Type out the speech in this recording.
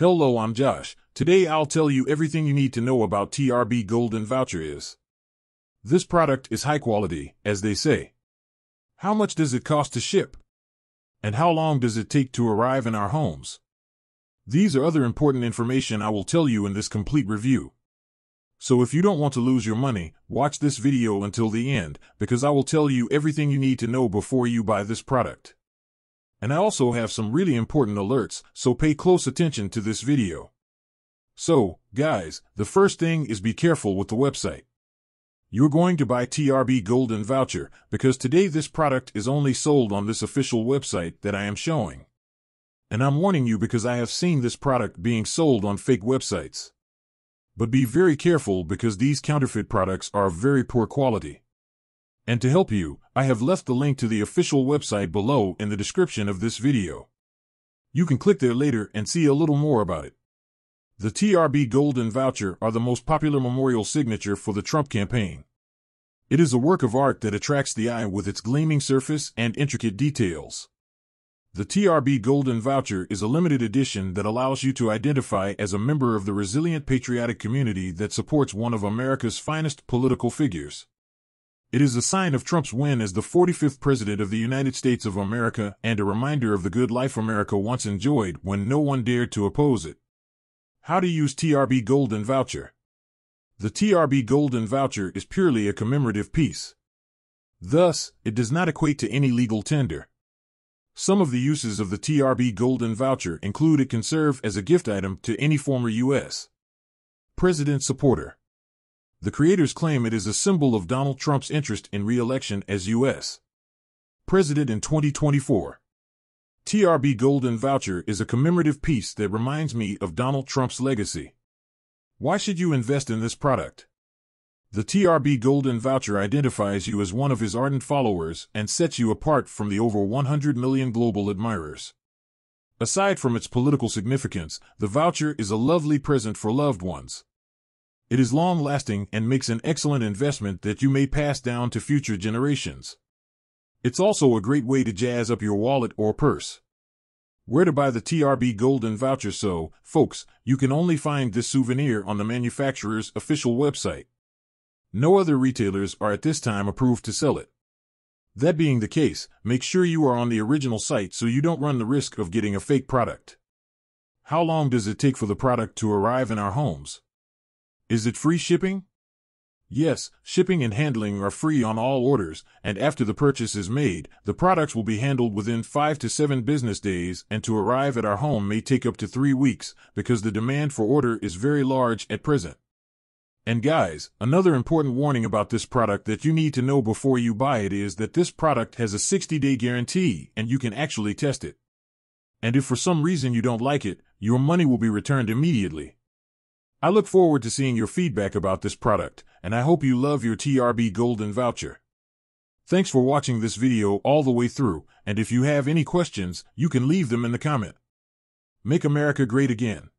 Hello, I'm Josh. Today I'll tell you everything you need to know about TRB Golden Voucher is. This product is high quality, as they say. How much does it cost to ship? And how long does it take to arrive in our homes? These are other important information I will tell you in this complete review. So if you don't want to lose your money, watch this video until the end, because I will tell you everything you need to know before you buy this product. And I also have some really important alerts, so pay close attention to this video. So, guys, the first thing is be careful with the website. You're going to buy TRB Golden Voucher because today this product is only sold on this official website that I am showing. And I'm warning you because I have seen this product being sold on fake websites. But be very careful because these counterfeit products are of very poor quality. And to help you, I have left the link to the official website below in the description of this video. You can click there later and see a little more about it. The TRB Golden Voucher are the most popular memorial signature for the Trump campaign. It is a work of art that attracts the eye with its gleaming surface and intricate details. The TRB Golden Voucher is a limited edition that allows you to identify as a member of the resilient patriotic community that supports one of America's finest political figures. It is a sign of Trump's win as the 45th President of the United States of America and a reminder of the good life America once enjoyed when no one dared to oppose it. How to use TRB Golden Voucher The TRB Golden Voucher is purely a commemorative piece. Thus, it does not equate to any legal tender. Some of the uses of the TRB Golden Voucher include it can serve as a gift item to any former U.S. President supporter. The creators claim it is a symbol of Donald Trump's interest in re-election as U.S. President in 2024. TRB Golden Voucher is a commemorative piece that reminds me of Donald Trump's legacy. Why should you invest in this product? The TRB Golden Voucher identifies you as one of his ardent followers and sets you apart from the over 100 million global admirers. Aside from its political significance, the voucher is a lovely present for loved ones. It is long lasting and makes an excellent investment that you may pass down to future generations. It's also a great way to jazz up your wallet or purse. Where to buy the TRB Golden Voucher so, folks, you can only find this souvenir on the manufacturer's official website. No other retailers are at this time approved to sell it. That being the case, make sure you are on the original site so you don't run the risk of getting a fake product. How long does it take for the product to arrive in our homes? Is it free shipping? Yes, shipping and handling are free on all orders, and after the purchase is made, the products will be handled within 5 to 7 business days and to arrive at our home may take up to 3 weeks because the demand for order is very large at present. And guys, another important warning about this product that you need to know before you buy it is that this product has a 60-day guarantee and you can actually test it. And if for some reason you don't like it, your money will be returned immediately. I look forward to seeing your feedback about this product, and I hope you love your TRB Golden Voucher. Thanks for watching this video all the way through, and if you have any questions, you can leave them in the comment. Make America great again.